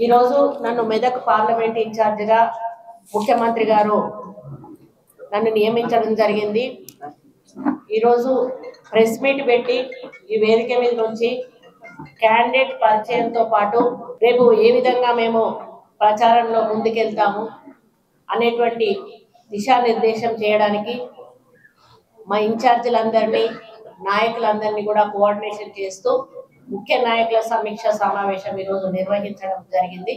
ఈరోజు నన్ను మెదక్ పార్లమెంట్ ఇన్ఛార్జిగా ముఖ్యమంత్రి గారు నన్ను నియమించడం జరిగింది. ఈరోజు ప్రెస్ మీట్ పెట్టి ఈ వేదిక మీద నుంచి క్యాండిడేట్ పరిచయంతో పాటు రేపు ఏ విధంగా మేము ప్రచారంలో ముందుకెళ్తాము అనేటువంటి దిశానిర్దేశం చేయడానికి మా ఇన్ఛార్జీలందరినీ నాయకులందరినీ కూడా కోఆర్డినేషన్ చేస్తూ ముఖ్య నాయకుల సమీక్ష సమావేశం ఈరోజు నిర్వహించడం జరిగింది.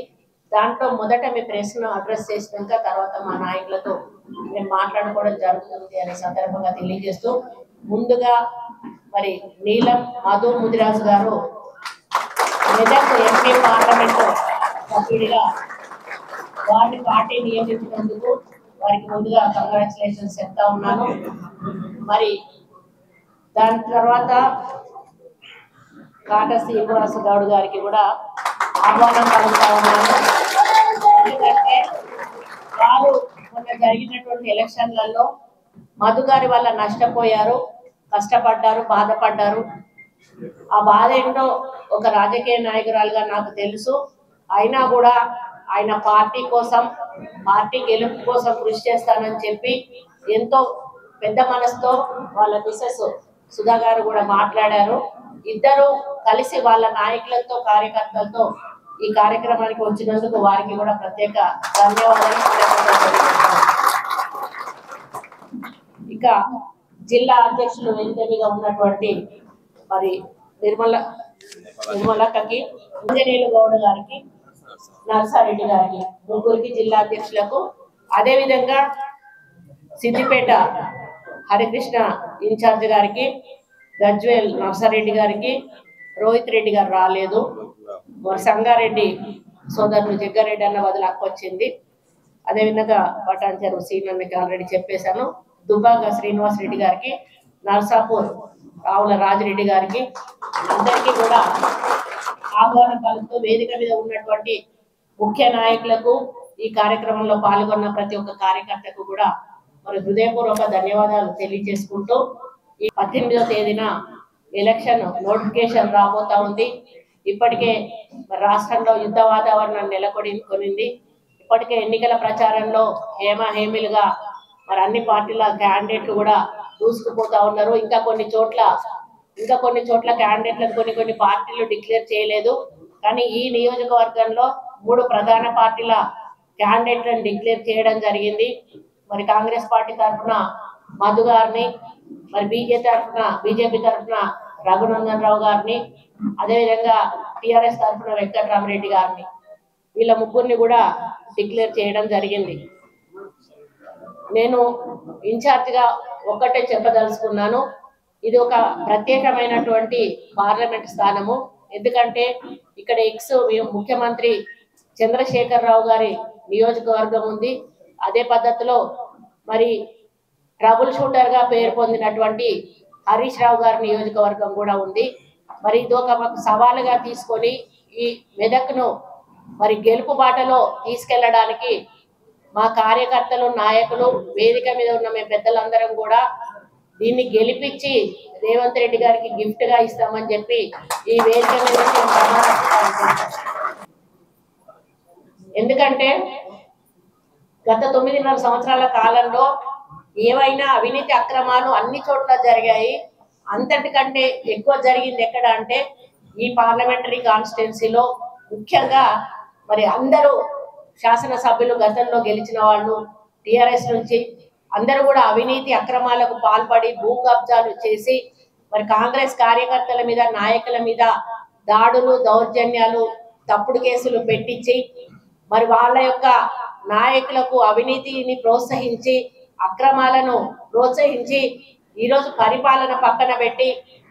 దాంట్లో మొదట మీ ప్రశ్న అడ్రస్ చేసినాక తర్వాత మా నాయకులతో మేము మాట్లాడుకోవడం జరుగుతుంది అనే సందర్భంగా తెలియజేస్తూ ముందుగా మరి నీలం మధు ముదిరాజు గారు మెదక్ ఎంపీ పార్లమెంట్ సభ్యుడిగా వారిని పార్టీ నియమించినందుకు వారికి ముందుగా కంగ్రాచులేషన్స్ చెప్తా ఉన్నాను. మరి దాని తర్వాత కాట శ్రీనివాస గౌడ్ గారికి కూడా ఆహ్వానం కలుగుతా ఉన్నాను. ఎందుకంటే వారు మొన్న జరిగినటువంటి ఎలక్షన్లలో మధు గారి వల్ల నష్టపోయారు కష్టపడ్డారు బాధపడ్డారు. ఆ బాధ ఏంటో ఒక రాజకీయ నాయకురాలుగా నాకు తెలుసు. అయినా కూడా ఆయన పార్టీ కోసం పార్టీ గెలుపు కోసం కృషి చేస్తానని చెప్పి ఎంతో పెద్ద మనసుతో వాళ్ళ మిసెస్ సుధా గారు కూడా మాట్లాడారు. ఇద్దరు కలిసి వాళ్ళ నాయకులతో కార్యకర్తలతో ఈ కార్యక్రమానికి వచ్చినందుకు వారికి కూడా ప్రత్యేక ధన్యవాదాలు. ఇక జిల్లా అధ్యక్షులు వేదిక ఉన్నటువంటి మరి నిర్మల నిర్మలక్కకి ఇంజనీరు గౌడ్ గారికి నరసారెడ్డి గారికి ముగ్గురికి జిల్లా అధ్యక్షులకు. అదే విధంగా సిద్దిపేట హరికృష్ణ ఇన్ఛార్జ్ గారికి గజ్వేల్ నర్సారెడ్డి గారికి రోహిత్ రెడ్డి గారు రాలేదు. మరి సంగారెడ్డి సోదరులు జగ్గారెడ్డి అన్న బదులు అక్క వచ్చింది. అదేవిధంగా పటాన్చెరు సీనన్నకి ఆల్రెడీ చెప్పేశాను. దుబాగా శ్రీనివాస్ రెడ్డి గారికి నర్సాపూర్ రావుల రాజిరెడ్డి గారికి అందరికీ కూడా ఆహ్వానం కలుపుతూ వేదిక మీద ఉన్నటువంటి ముఖ్య నాయకులకు ఈ కార్యక్రమంలో పాల్గొన్న ప్రతి ఒక్క కార్యకర్తకు కూడా మరి హృదయపూర్వక ధన్యవాదాలు తెలియజేసుకుంటూ ఈ పద్దెనిమిదవ తేదీన ఎలక్షన్ నోటిఫికేషన్ రాబోతా ఉంది. ఇప్పటికే రాష్ట్రంలో యుద్ధ వాతావరణం నెలకొడి కొనింది ఇప్పటికే ఎన్నికల ప్రచారంలో హేమ మరి అన్ని పార్టీల క్యాండిడేట్లు కూడా దూసుకుపోతా ఉన్నారు. ఇంకా కొన్ని చోట్ల ఇంకా కొన్ని చోట్ల క్యాండిడేట్లను కొన్ని కొన్ని పార్టీలు డిక్లేర్ చేయలేదు. కానీ ఈ నియోజకవర్గంలో మూడు ప్రధాన పార్టీల క్యాండిడేట్లను డిక్లేర్ చేయడం జరిగింది. మరి కాంగ్రెస్ పార్టీ తరఫున మధు గారిని మరి బీజేపీ తరఫున బీజేపీ తరఫున రఘునందన్ రావు గారిని అదేవిధంగా టిఆర్ఎస్ తరఫున వెంకటరామరెడ్డి గారిని వీళ్ళ ముగ్గురిని కూడా డిక్లేర్ చేయడం జరిగింది. నేను ఇన్ఛార్జిగా ఒక్కటే చెప్పదలుచుకున్నాను. ఇది ఒక ప్రత్యేకమైనటువంటి పార్లమెంట్ స్థానము. ఎందుకంటే ఇక్కడ ఎక్స్ ముఖ్యమంత్రి చంద్రశేఖర్ రావు గారి నియోజకవర్గం ఉంది. అదే పద్ధతిలో మరి ట్రబుల్ షూటర్గా పేరు పొందినటువంటి హరీష్ రావు గారి నియోజకవర్గం కూడా ఉంది. మరి ఇదొక సవాలుగా తీసుకొని ఈ మెదక్ను మరి గెలుపు బాటలో తీసుకెళ్ళడానికి మా కార్యకర్తలు నాయకులు వేదిక మీద ఉన్న మేము పెద్దలందరం కూడా దీన్ని గెలిపించి రేవంత్ రెడ్డి గారికి గిఫ్ట్గా ఇస్తామని చెప్పి ఈ వేదిక మీద నుంచి నేను ప్రమాణం చేస్తున్నాను. ఎందుకంటే గత తొమ్మిదిన్నర సంవత్సరాల కాలంలో ఏవైనా అవినీతి అక్రమాలు అన్ని చోట్ల జరిగాయి. అంతటికంటే ఎక్కువ జరిగింది ఎక్కడ అంటే ఈ పార్లమెంటరీ కాన్స్టిట్యున్సీలో. ముఖ్యంగా మరి అందరూ శాసనసభ్యులు గతంలో గెలిచిన వాళ్ళు టిఆర్ఎస్ నుంచి అందరూ కూడా అవినీతి అక్రమాలకు పాల్పడి భూ కబ్జాలు చేసి మరి కాంగ్రెస్ కార్యకర్తల మీద నాయకుల మీద దాడులు దౌర్జన్యాలు తప్పుడు కేసులు పెట్టించి మరి వాళ్ళ యొక్క నాయకులకు అవినీతిని ప్రోత్సహించి అక్రమాలను ప్రోత్సహించి ఈరోజు పరిపాలన పక్కన పెట్టి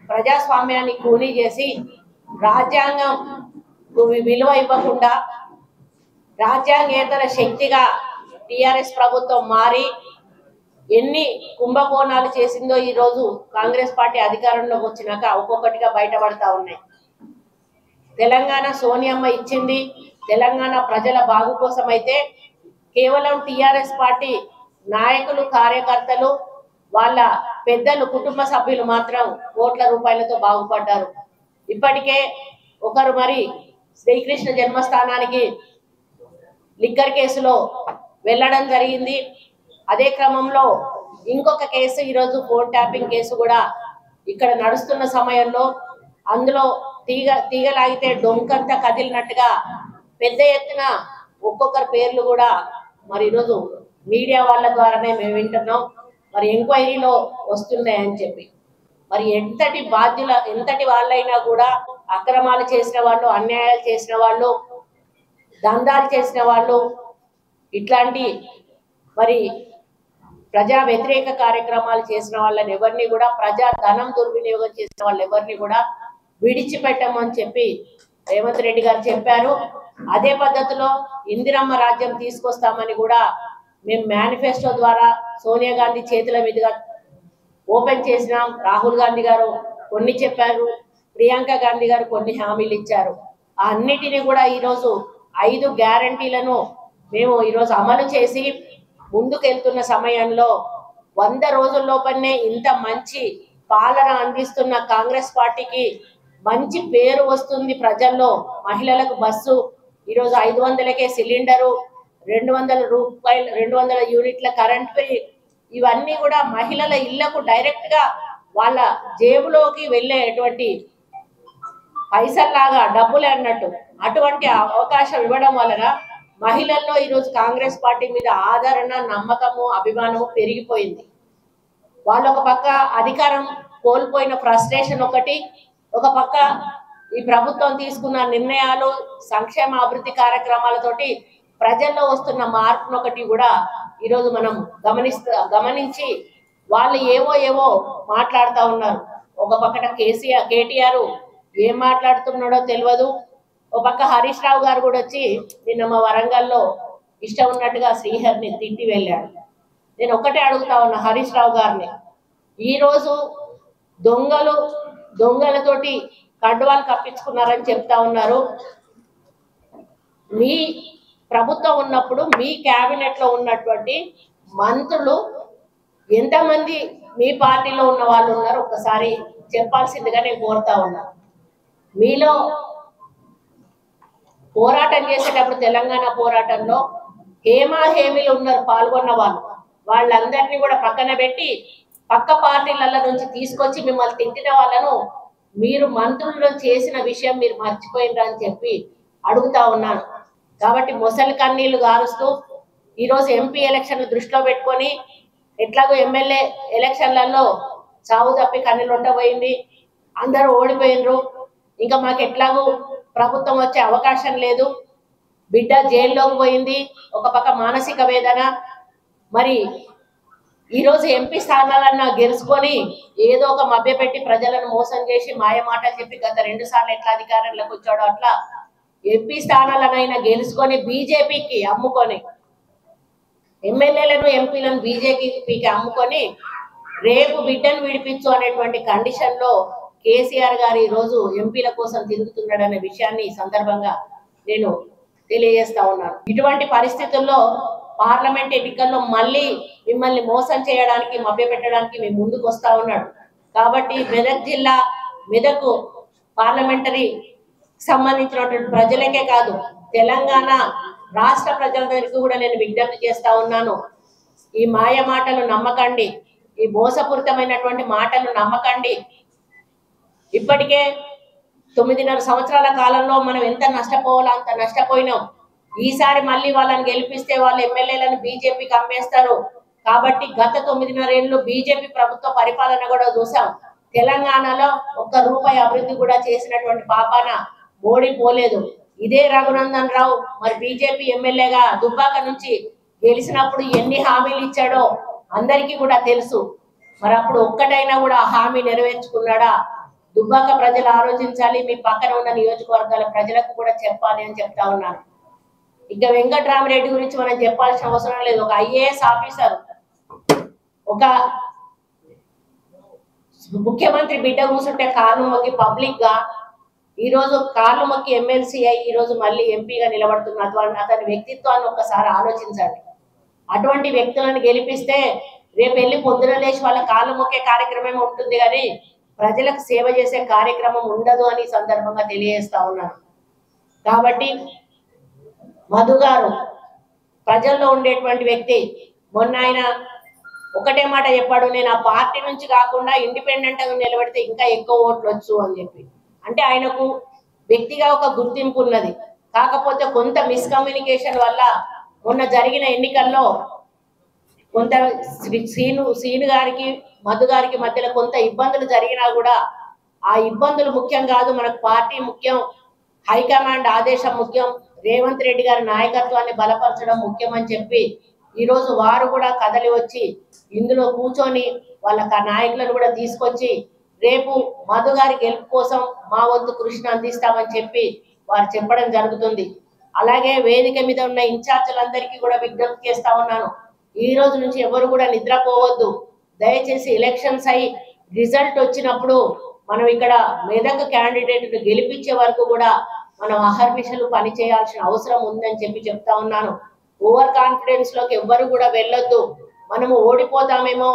ప్రజాస్వామ్యాన్ని కూనీ చేసి రాజ్యాంగం విలువ ఇవ్వకుండా రాజ్యాంగేతర శక్తిగా టిఆర్ఎస్ ప్రభుత్వం మారి ఎన్ని కుంభకోణాలు చేసిందో ఈ రోజు కాంగ్రెస్ పార్టీ అధికారంలోకి వచ్చినాక ఒక్కొక్కటిగా బయటపడతా ఉన్నాయి. తెలంగాణ సోనియమ్మ ఇచ్చింది తెలంగాణ ప్రజల బాగు కోసం అయితే కేవలం టిఆర్ఎస్ పార్టీ నాయకులు కార్యకర్తలు వాళ్ళ పెద్దలు కుటుంబ సభ్యులు మాత్రం కోట్ల రూపాయలతో బాగుపడ్డారు. ఇప్పటికే ఒకరు మరి శ్రీకృష్ణ జన్మస్థానానికి లిక్కర్ కేసులో వెళ్ళడం జరిగింది. అదే క్రమంలో ఇంకొక కేసు ఈరోజు ఫోన్ ట్యాపింగ్ కేసు కూడా ఇక్కడ నడుస్తున్న సమయంలో అందులో తీగ తీగలాగితే డొంకంతా కదిలినట్టుగా పెద్ద ఎత్తున ఒక్కొక్కరి పేర్లు కూడా మరి ఈరోజు మీడియా వాళ్ళ ద్వారానే మేము వింటున్నాం. మరి ఎంక్వైరీలో వస్తున్నాయని చెప్పి. మరి ఎంతటి బాధ్యుల ఎంతటి వాళ్ళైనా కూడా అక్రమాలు చేసిన వాళ్ళు అన్యాయాలు చేసిన వాళ్ళు దందాలు చేసిన వాళ్ళు ఇట్లాంటి మరి ప్రజా వ్యతిరేక కార్యక్రమాలు చేసిన వాళ్ళని ఎవరిని కూడా ప్రజా ధనం దుర్వినియోగం చేసిన వాళ్ళు ఎవరిని కూడా విడిచిపెట్టమని చెప్పి రేవంత్ రెడ్డి గారు చెప్పారు. అదే పద్ధతిలో ఇందిరమ్మ రాజ్యం తీసుకొస్తామని కూడా మేము మేనిఫెస్టో ద్వారా సోనియా గాంధీ చేతుల మీదుగా ఓపెన్ చేసినాం. రాహుల్ గాంధీ గారు కొన్ని చెప్పారు. ప్రియాంక గాంధీ గారు కొన్ని హామీలు ఇచ్చారు. ఆ అన్నిటిని కూడా ఈరోజు ఐదు గ్యారంటీలను మేము ఈరోజు అమలు చేసి ముందుకెళ్తున్న సమయంలో వంద రోజుల్లోపనే ఇంత మంచి పాలన అందిస్తున్న కాంగ్రెస్ పార్టీకి మంచి పేరు వస్తుంది ప్రజల్లో. మహిళలకు బస్సు ఈరోజు ఐదు వందలకే సిలిండరు రెండు వందల రూపాయలు రెండు వందల యూనిట్ల కరెంట్ ఇవన్నీ కూడా మహిళల ఇళ్ళకు డైరెక్ట్గా వాళ్ళ జేబులోకి వెళ్ళేటువంటి పైసల్లాగా డబ్బులే అన్నట్టు. అటువంటి అవకాశం ఇవ్వడం వలన మహిళల్లో ఈరోజు కాంగ్రెస్ పార్టీ మీద ఆదరణ నమ్మకము అభిమానము పెరిగిపోయింది. వాళ్ళు ఒక పక్క అధికారం కోల్పోయిన ఫ్రస్ట్రేషన్ ఒకటి ఒక పక్క ఈ ప్రభుత్వం తీసుకున్న నిర్ణయాలు సంక్షేమ అభివృద్ధి కార్యక్రమాలతోటి ప్రజల్లో వస్తున్న మార్పును ఒకటి కూడా ఈరోజు మనం గమనిస్త గమనించి వాళ్ళు ఏవో ఏవో మాట్లాడుతూ ఉన్నారు. ఒక పక్కన కేసీఆర్ కేటీఆర్ ఏం మాట్లాడుతున్నాడో తెలియదు ఒక పక్క హరీష్ రావు గారు కూడా వచ్చి నిన్న మా వరంగల్లో ఇష్టం ఉన్నట్టుగా శ్రీహరిని తిట్టి వెళ్ళాడు నేను ఒకటే అడుగుతా ఉన్నా హరీష్ రావు గారిని. ఈరోజు దొంగలు దొంగలతోటి కండువాలు కప్పించుకున్నారని చెప్తా ఉన్నారు. మీ ప్రభుత్వం ఉన్నప్పుడు మీ క్యాబినెట్లో లో ఉన్నటువంటి మంత్రులు ఎంతమంది మీ పార్టీలో ఉన్న వాళ్ళు ఉన్నారు ఒకసారి చెప్పాల్సిందిగా నేను కోరుతా ఉన్నా. మీలో పోరాటం చేసేటప్పుడు తెలంగాణ పోరాటంలో హేమా హేమిలు ఉన్నారు పాల్గొన్న వాళ్ళు. వాళ్ళందరినీ కూడా పక్కన పెట్టి పక్క పార్టీల నుంచి తీసుకొచ్చి మిమ్మల్ని తిట్టిన వాళ్ళను మీరు మంత్రులు చేసిన విషయం మీరు మర్చిపోయినరా అని చెప్పి అడుగుతా ఉన్నాను. కాబట్టి మొసలి కన్నీళ్ళు గారుస్తూ ఈరోజు ఎంపీ ఎలక్షన్ దృష్టిలో పెట్టుకొని ఎట్లాగో ఎమ్మెల్యే ఎలక్షన్లలో చావు తప్పి కన్నీళ్ళు ఉండబోయింది. అందరూ ఓడిపోయినరు. ఇంకా మాకు ఎట్లాగూ ప్రభుత్వం వచ్చే అవకాశం లేదు. బిడ్డ జైల్లోకి పోయింది. ఒక పక్క మానసిక వేదన. మరి ఈరోజు ఎంపీ స్థానాలన్నా గెలుచుకొని ఏదో ఒక మభ్యపెట్టి ప్రజలను మోసం చేసి మాయ మాటలు చెప్పి గత రెండు సార్లు ఎట్లా అధికారంలోకి వచ్చాడో అట్లా ఎంపీ స్థానాలనైనా గెలుచుకొని బీజేపీకి అమ్ముకొని ఎమ్మెల్యేలను ఎంపీలను బీజేపీకి అమ్ముకొని రేపు బిడ్డను విడిపించు అనేటువంటి కండిషన్లో కేసీఆర్ గారు ఈ రోజు ఎంపీల కోసం తిరుగుతున్నాడనే విషయాన్ని ఈ సందర్భంగా నేను తెలియజేస్తా ఉన్నాను ఇటువంటి పరిస్థితుల్లో పార్లమెంట్ ఎన్నికల్లో మళ్ళీ మిమ్మల్ని మోసం చేయడానికి మభ్యపెట్టడానికి మేము ముందుకు వస్తా ఉన్నాడు. కాబట్టి మెదక్ జిల్లా మెదక్ పార్లమెంటరీ సంబంధించినటువంటి ప్రజలకే కాదు తెలంగాణ రాష్ట్ర ప్రజలందరికీ కూడా నేను విజ్ఞప్తి చేస్తా ఉన్నాను. ఈ మాయ మాటలు నమ్మకండి. ఈ మోసపూరితమైనటువంటి మాటలు నమ్మకండి. ఇప్పటికే తొమ్మిదిన్నర సంవత్సరాల కాలంలో మనం ఎంత నష్టపోవాలో అంత నష్టపోయినాం. ఈసారి మళ్ళీ వాళ్ళని గెలిపిస్తే వాళ్ళు ఎమ్మెల్యేలను బీజేపీకి అమ్మేస్తారు. కాబట్టి గత తొమ్మిదిన్నర ఏళ్ళు బీజేపీ ప్రభుత్వ పరిపాలన కూడా చూసాం. తెలంగాణలో ఒక్క రూపాయి అభివృద్ధి కూడా చేసినటువంటి పాపాన మోడీ పోలేదు. ఇదే రఘునందన్ రావు మరి బీజేపీ ఎమ్మెల్యేగా దుబ్బాక నుంచి గెలిచినప్పుడు ఎన్ని హామీలు ఇచ్చాడో అందరికీ కూడా తెలుసు. మరి అప్పుడు ఒక్కటైనా కూడా హామీ నెరవేర్చుకున్నాడా? దుబ్బాక ప్రజలు ఆలోచించాలి మీ పక్కన ఉన్న నియోజకవర్గాల ప్రజలకు కూడా చెప్పాలి అని చెప్తా ఉన్నాను. ఇక వెంకట్రామరెడ్డి గురించి మనం చెప్పాల్సిన అవసరం లేదు. ఒక ఐఏఎస్ ఆఫీసర్ ఒక ముఖ్యమంత్రి బిడ్డ కూర్చుంటే కాళ్ళు మొక్కి పబ్లిక్గా ఈ రోజు కాళ్ళు మొక్కి ఎమ్మెల్సీ అయి ఈ రోజు మళ్ళీ ఎంపీగా నిలబడుతున్న అటువంటి అతని వ్యక్తిత్వాన్ని ఒక్కసారి ఆలోచించండి. అటువంటి వ్యక్తులను గెలిపిస్తే రేపు వెళ్ళి పొద్దున లేచి వాళ్ళ కాళ్ళు మొక్కే కార్యక్రమం ఉంటుంది కానీ ప్రజలకు సేవ చేసే కార్యక్రమం ఉండదు అని సందర్భంగా తెలియజేస్తా ఉన్నాను. కాబట్టి మధు గారు ప్రజల్లో ఉండేటువంటి వ్యక్తి మొన్న ఆయన ఒకటే మాట చెప్పాడు నేను ఆ పార్టీ నుంచి కాకుండా ఇండిపెండెంట్గా నిలబడితే ఇంకా ఎక్కువ ఓట్లు వచ్చు అని చెప్పి. అంటే ఆయనకు వ్యక్తిగా ఒక గుర్తింపు ఉన్నది. కాకపోతే కొంత మిస్కమ్యూనికేషన్ వల్ల మొన్న జరిగిన ఎన్నికల్లో కొంత శ్రీ- శ్రీను శ్రీను గారికి మధు గారికి మధ్యలో కొంత ఇబ్బందులు జరిగినా కూడా ఆ ఇబ్బందులు ముఖ్యం కాదు. మనకు పార్టీ ముఖ్యం హైకమాండ్ ఆదేశం ముఖ్యం రేవంత్ రెడ్డి గారి నాయకత్వాన్ని బలపరచడం ముఖ్యం అని చెప్పి ఈరోజు వారు కూడా కదలి వచ్చి ఇందులో కూర్చొని వాళ్ళ నాయకులను కూడా తీసుకొచ్చి రేపు మధు గారి గెలుపు కోసం మా వంతు కృషిని అందిస్తామని చెప్పి వారు చెప్పడం జరుగుతుంది. అలాగే వేదిక మీద ఉన్న ఇన్ఛార్జీలందరికీ కూడా విజ్ఞప్తి చేస్తా ఉన్నాను. ఈ రోజు నుంచి ఎవరు కూడా నిద్రపోవద్దు. దయచేసి ఎలక్షన్స్ అయి రిజల్ట్ వచ్చినప్పుడు మనం ఇక్కడ మెదక్ క్యాండిడేట్ గెలిపించే వరకు కూడా మనం అహర్నిశలు పని చేయాల్సిన అవసరం ఉందని చెప్పి చెప్తా ఉన్నాను. ఓవర్ కాన్ఫిడెన్స్లోకి ఎవ్వరు కూడా వెళ్ళొద్దు. మనము ఓడిపోతామేమో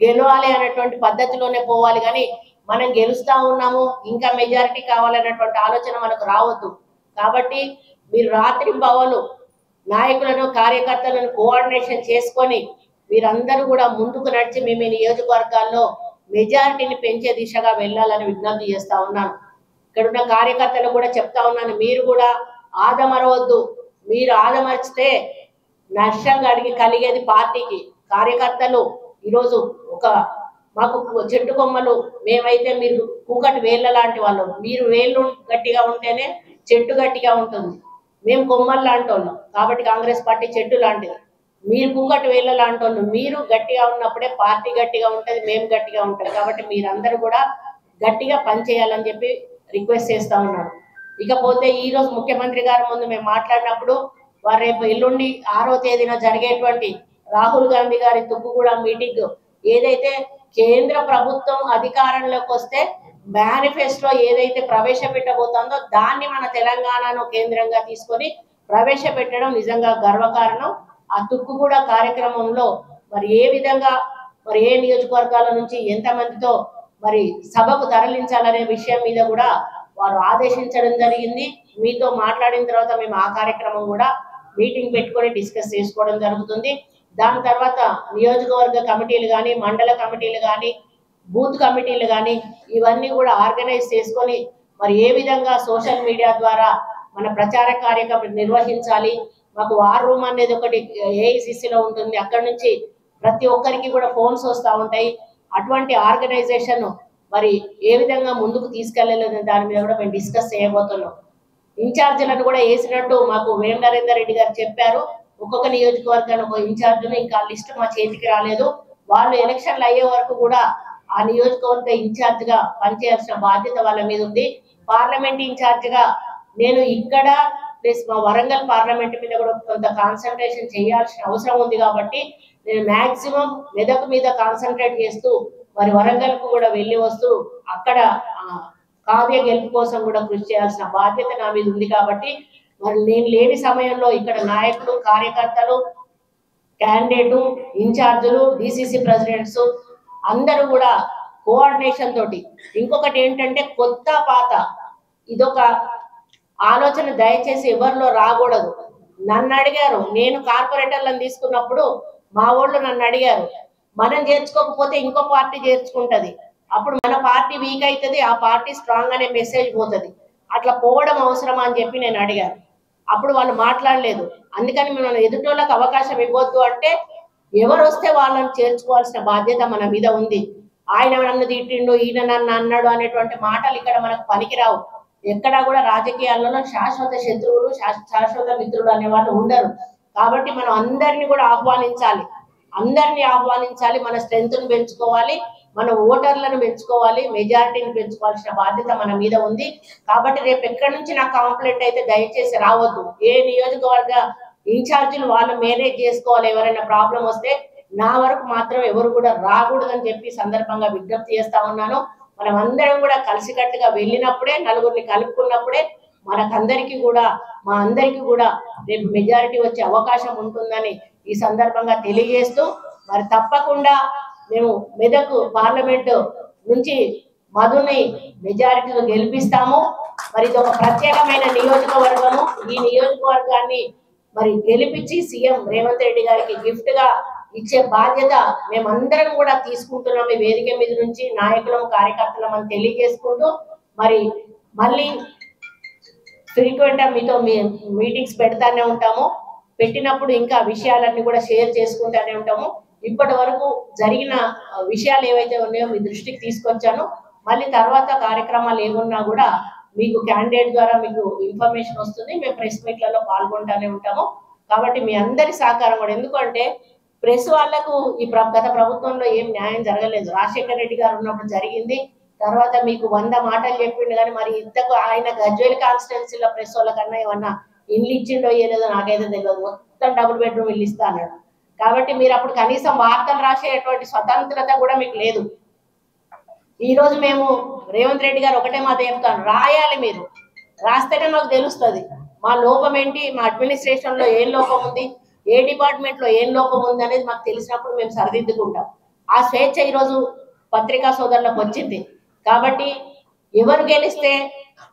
గెలవాలి అనేటువంటి పద్ధతిలోనే పోవాలి కానీ మనం గెలుస్తా ఉన్నాము ఇంకా మెజారిటీ కావాలనేటువంటి ఆలోచన మనకు రావద్దు. కాబట్టి మీరు రాత్రి పవలు నాయకులను కార్యకర్తలను కోఆర్డినేషన్ చేసుకొని మీరందరూ కూడా ముందుకు నడిచి మీ మీ నియోజకవర్గాల్లో మెజారిటీని పెంచే దిశగా వెళ్ళాలని విజ్ఞప్తి చేస్తా ఉన్నాను. ఇక్కడ ఉన్న కార్యకర్తలు కూడా చెప్తా ఉన్నాను మీరు కూడా ఆదమరవద్దు. మీరు ఆదమరిస్తే నష్టం అడిగి కలిగేది పార్టీకి. కార్యకర్తలు ఈరోజు ఒక మాకు చెట్టు కొమ్మలు మేమైతే మీరు కూకటి వేళ్ళ లాంటి వాళ్ళు. మీరు వేళ్ళు గట్టిగా ఉంటేనే చెట్టు గట్టిగా ఉంటుంది. మేము కొమ్మలు లాంటి కాబట్టి కాంగ్రెస్ పార్టీ చెట్టు లాంటిది. మీరు కుంగటి వేళ్ళ లాంటి మీరు గట్టిగా ఉన్నప్పుడే పార్టీ గట్టిగా ఉంటుంది మేము గట్టిగా ఉంటుంది. కాబట్టి మీరందరూ కూడా గట్టిగా పనిచేయాలని చెప్పి రిక్వెస్ట్ చేస్తా ఉన్నాను. ఇకపోతే ఈ రోజు ముఖ్యమంత్రి గారి ముందు మేము మాట్లాడినప్పుడు వారు రేపు ఎల్లుండి ఆరో తేదీన జరిగేటువంటి రాహుల్ గాంధీ గారి తుక్కుగూడ మీటింగ్. ఏదైతే కేంద్ర ప్రభుత్వం అధికారంలోకి వస్తే మేనిఫెస్టో ఏదైతే ప్రవేశపెట్టబోతుందో దాన్ని మన తెలంగాణను కేంద్రంగా తీసుకొని ప్రవేశపెట్టడం నిజంగా గర్వకారణం. ఆ తుక్కుగూడ కార్యక్రమంలో మరి ఏ విధంగా మరి ఏ నియోజకవర్గాల నుంచి ఎంతమందితో మరి సభకు తరలించాలనే విషయం మీద కూడా వారు ఆదేశించడం జరిగింది. మీతో మాట్లాడిన తర్వాత మేము ఆ కార్యక్రమం కూడా మీటింగ్ పెట్టుకొని డిస్కస్ చేసుకోవడం జరుగుతుంది. దాని తర్వాత నియోజకవర్గ కమిటీలు కానీ మండల కమిటీలు కానీ బూత్ కమిటీలు కానీ ఇవన్నీ కూడా ఆర్గనైజ్ చేసుకొని మరి ఏ విధంగా సోషల్ మీడియా ద్వారా మన ప్రచార కార్యక్రమం నిర్వహించాలి మాకు వార్ రూమ్ అనేది ఒకటి ఏఐసిసిలో ఉంటుంది అక్కడ నుంచి ప్రతి ఒక్కరికి కూడా ఫోన్స్ వస్తూ ఉంటాయి. అటువంటి ఆర్గనైజేషన్ మరి ఏ విధంగా ముందుకు తీసుకెళ్ళలేదు దాని మీద కూడా మేము డిస్కస్ చేయబోతున్నాం. ఇన్ఛార్జీలను కూడా వేసినట్టు మాకు వేమ నరేందర్ రెడ్డి గారు చెప్పారు. ఒక్కొక్క నియోజకవర్గానికి ఒక ఇన్ఛార్జ్ను ఇంకా లిస్ట్ మా చేతికి రాలేదు. వాళ్ళు ఎలక్షన్లు అయ్యే వరకు కూడా ఆ నియోజకవర్గ ఇన్ఛార్జ్గా పనిచేయాల్సిన బాధ్యత వాళ్ళ మీద ఉంది. పార్లమెంట్ ఇన్ఛార్జ్గా నేను ఇక్కడ ప్లస్ మా వరంగల్ పార్లమెంట్ మీద కూడా కొంత కాన్సన్ట్రేషన్ చేయాల్సిన అవసరం ఉంది కాబట్టి నేను మాక్సిమం మెదక్ మీద కాన్సన్ట్రేట్ చేస్తూ మరి వరంగల్కు కూడా వెళ్ళి వస్తూ అక్కడ కావ్య గెలుపు కోసం కూడా కృషి చేయాల్సిన బాధ్యత నా మీద ఉంది కాబట్టి మరి నేను లేని సమయంలో ఇక్కడ నాయకులు కార్యకర్తలు క్యాండిడేటు ఇన్ఛార్జులు డిసిసి ప్రెసిడెంట్స్ అందరూ కూడా కోఆర్డినేషన్ తోటి. ఇంకొకటి ఏంటంటే కొత్త పాత. ఇదొక ఆలోచన దయచేసి ఎవరిలో రాకూడదు. నన్ను అడిగారు. నేను కార్పొరేటర్లను తీసుకున్నప్పుడు మా వాళ్ళు నన్ను అడిగారు. మనం చేర్చుకోకపోతే ఇంకో పార్టీ చేర్చుకుంటది. అప్పుడు మన పార్టీ వీక్ అవుతుంది ఆ పార్టీ స్ట్రాంగ్ అనే మెసేజ్ పోతుంది. అట్లా పోవడం అవసరమా అని చెప్పి నేను అడిగాను. అప్పుడు వాళ్ళు మాట్లాడలేదు. అందుకని మనం ఎదుటోళ్ళకి అవకాశం ఇవ్వద్దు అంటే ఎవరు వస్తే వాళ్ళని చేర్చుకోవాల్సిన బాధ్యత మన మీద ఉంది. ఆయన నన్ను తిట్టిండు ఈయన నన్ను అన్నాడు అనేటువంటి మాటలు ఇక్కడ మనకు పనికిరావు. ఎక్కడా కూడా రాజకీయాలలో శాశ్వత శత్రువులు శాశ్వత మిత్రులు అనే వాళ్ళు ఉండరు. కాబట్టి మనం అందరినీ కూడా ఆహ్వానించాలి. అందరినీ ఆహ్వానించాలి మన స్ట్రెంగ్త్ను పెంచుకోవాలి. మన ఓటర్లను పెంచుకోవాలి మెజారిటీని పెంచుకోవాల్సిన బాధ్యత మన మీద ఉంది. కాబట్టి రేపు ఎక్కడి నుంచి నాకు కాంప్లైంట్ అయితే దయచేసి రావద్దు. ఏ నియోజకవర్గ ఇన్ఛార్జీలు వాళ్ళు మేనేజ్ చేసుకోవాలి ఎవరైనా ప్రాబ్లం వస్తే నా వరకు మాత్రం ఎవరు కూడా రాకూడదని చెప్పి సందర్భంగా విజ్ఞప్తి చేస్తా ఉన్నాను. మనం అందరం కూడా కలిసికట్టుగా వెళ్ళినప్పుడే నలుగురిని కలుపుకున్నప్పుడే మనకందరికీ కూడా మా అందరికీ కూడా రేపు మెజారిటీ వచ్చే అవకాశం ఉంటుందని ఈ సందర్భంగా తెలియజేస్తూ మరి తప్పకుండా మేము మెదక్ పార్లమెంట్ నుంచి మధుని మెజారిటీలో గెలిపిస్తాము. మరి ఇది ఒక ప్రత్యేకమైన నియోజకవర్గము. ఈ నియోజకవర్గాన్ని మరి గెలిపించి సీఎం రేవంత్ రెడ్డి గారికి గిఫ్ట్గా ఇచ్చే బాధ్యత మేమందరం కూడా తీసుకుంటున్నాం. ఈ వేదిక మీద నుంచి నాయకులం కార్యకర్తలం అని తెలియజేసుకుంటూ మరి మళ్ళీ ఫ్రీక్వెంట్గా మీతో మీ మీటింగ్స్ పెడతానే ఉంటాము. పెట్టినప్పుడు ఇంకా విషయాలన్నీ కూడా షేర్ చేసుకుంటానే ఉంటాము. ఇప్పటి వరకు జరిగిన విషయాలు ఏవైతే ఉన్నాయో మీ దృష్టికి తీసుకొచ్చాను. మళ్ళీ తర్వాత కార్యక్రమాలు ఏమున్నా కూడా మీకు క్యాండిడేట్ ద్వారా మీకు ఇన్ఫర్మేషన్ వస్తుంది. మేము ప్రెస్ మీట్లలో పాల్గొంటానే ఉంటాము. కాబట్టి మీ అందరి సహకారం కూడా. ఎందుకంటే ప్రెస్ వాళ్ళకు ఈ ప్ర- గత ప్రభుత్వంలో ఏం న్యాయం జరగలేదు. రాజశేఖర రెడ్డి గారు ఉన్నప్పుడు జరిగింది. తర్వాత మీకు వంద మాటలు చెప్పిండు కానీ మరి ఇంతకు ఆయన గజ్వేల్ కాన్స్టిట్యున్సీలో ప్రెస్ వాళ్ళకన్నా ఏమన్నా ఇల్లు ఇచ్చిండో ఇయ్యలేదో నాకైతే తెలియదు. మొత్తం డబుల్ బెడ్రూమ్ ఇల్లు ఇస్తా అన్నాడు. కాబట్టి మీరు అప్పుడు కనీసం వార్తలు రాసేటువంటి స్వతంత్రత కూడా మీకు లేదు. ఈ రోజు మేము రేవంత్ రెడ్డి గారు ఒకటే మాట చెప్తాను. రాయాలి మీరు. రాస్తేనే మాకు తెలుస్తుంది. మా లోపం ఏంటి? మా అడ్మినిస్ట్రేషన్లో ఏం లోపం ఉంది? ఏ డిపార్ట్మెంట్లో ఏం లోపం ఉంది అనేది మాకు తెలిసినప్పుడు మేము సరిదిద్దుకుంటాం. ఆ స్వేచ్ఛ ఈరోజు పత్రికా సోదరులకు వచ్చింది. కాబట్టి ఎవరు గెలిస్తే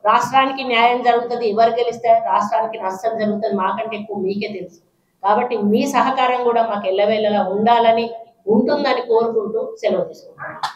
రాష్ట్రానికి న్యాయం జరుగుతుంది? ఎవరు గెలిస్తే రాష్ట్రానికి నష్టం జరుగుతుంది? మాకంటే ఎక్కువ మీకే తెలుసు. కాబట్టి మీ సహకారం కూడా మాకు ఎల్లవేళలా ఉండాలని ఉంటుందని కోరుకుంటూ సెలవు తీసుకుంటాం